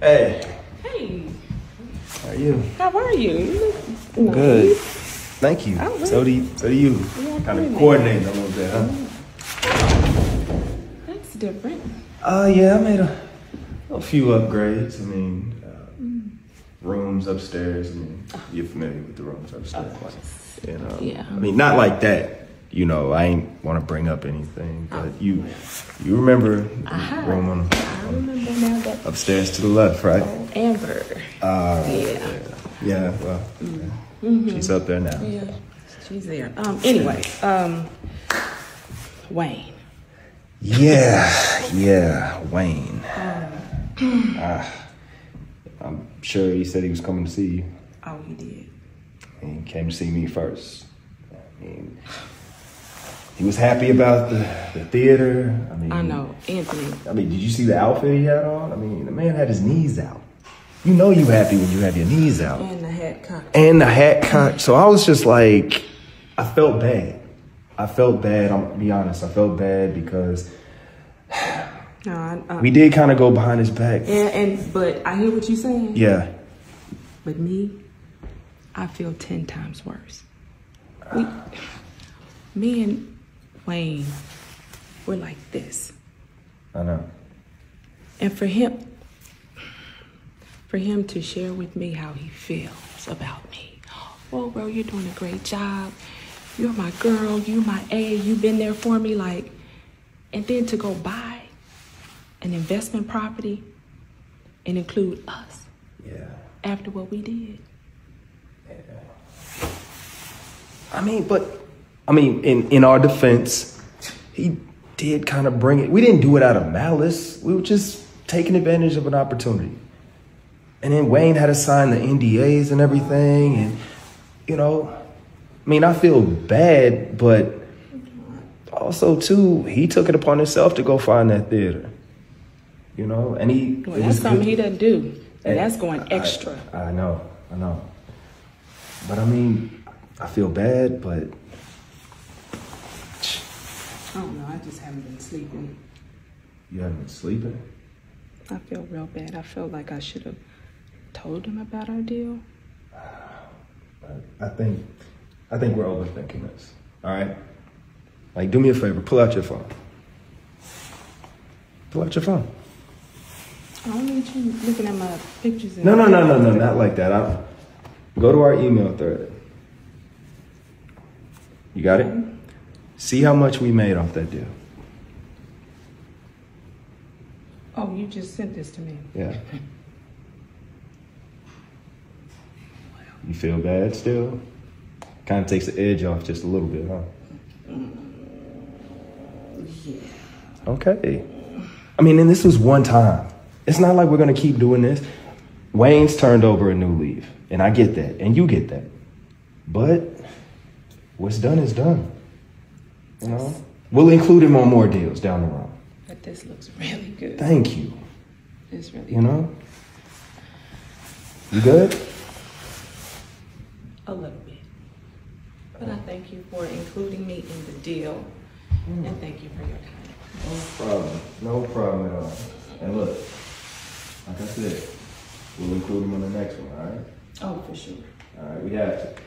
Hey, Hey, how are you? how are you? You nice. Good. Thank you. Oh? So do you, so do you. Yeah, kind of coordinate. coordinating a little bit, huh? That's different. Uh, yeah, I made a, a few upgrades. I mean, uh, rooms upstairs. I mean, you're familiar with the rooms upstairs. Of course. You know, Yeah. I mean, not like that. You know, I ain't want to bring up anything, but you, you remember the room on, I remember now that upstairs to the left, right? Amber. Uh, Yeah. yeah. Well, she's up there now. Yeah, she's there. Um. Anyway, um, Wayne. Yeah, yeah, Wayne. Um. Uh, I'm sure he said he was coming to see you. Oh, he did. He came to see me first. I mean, he was happy about the, the theater. I mean, I know, Anthony. I mean, did you see the outfit he had on? I mean, the man had his knees out. You know you happy when you have your knees out. And the hat cock. And the hat cut. So I was just like, I felt bad. I felt bad. I'm be honest. I felt bad because No, I, uh, we did kind of go behind his back. and, and but I hear what you're saying. Yeah. But me, I feel ten times worse. We, me and Wayne, we're like this. I know. And for him, for him to share with me how he feels about me. Oh, bro, you're doing a great job. You're my girl. You my A. You've been there for me. Like, and then to go buy an investment property and include us Yeah. after what we did. I mean, but I mean, in in our defense, he did kind of bring it. We didn't do it out of malice. We were just taking advantage of an opportunity. And then Wayne had to sign the NDAs and everything, and you know, I mean, I feel bad, but also too, he took it upon himself to go find that theater. You know, and he. Well, that's something good- he doesn't do. And And that's going I- extra. I, know, I know. But I mean, I feel bad, but Oh, I don't know. I just haven't been sleeping. you haven't been sleeping. I feel real bad. I felt like I should have told him about our deal. I think, I think we're overthinking this. All right. Like, do me a favor. Pull out your phone. Pull out your phone. I don't need you looking at my pictures. No, no, no, no, no, not like that. I, go to our email thread. You got it? Mm-hmm. See how much we made off that deal. Oh, you just sent this to me. Yeah. You feel bad still? Kind of takes the edge off just a little bit, huh? Yeah. Okay. I mean, and this was one time. It's not like we're gonna keep doing this. Wayne's turned over a new leaf, and I get that, and you get that. But what's done is done. You know, we'll include him on more deals down the road. But this looks really good. Thank you. It's really You know. You good? a little bit. But I thank you for including me in the deal, hmm. and thank you for your time. No problem. No problem at all. And look, like I said, we'll include him on the next one. All right. Oh, for sure. All right. We have to.